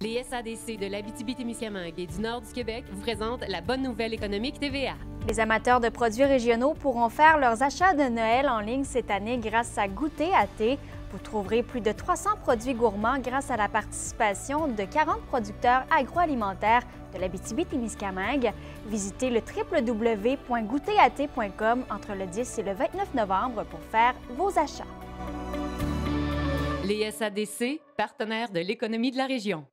Les SADC de l'Abitibi-Témiscamingue et du nord du Québec vous présentent la bonne nouvelle économique TVA. Les amateurs de produits régionaux pourront faire leurs achats de Noël en ligne cette année grâce à Goûter à thé. Vous trouverez plus de 300 produits gourmands grâce à la participation de 40 producteurs agroalimentaires de l'Abitibi-Témiscamingue. Visitez le www.goûterat.com entre le 10 et le 29 novembre pour faire vos achats. Les SADC, partenaires de l'économie de la région.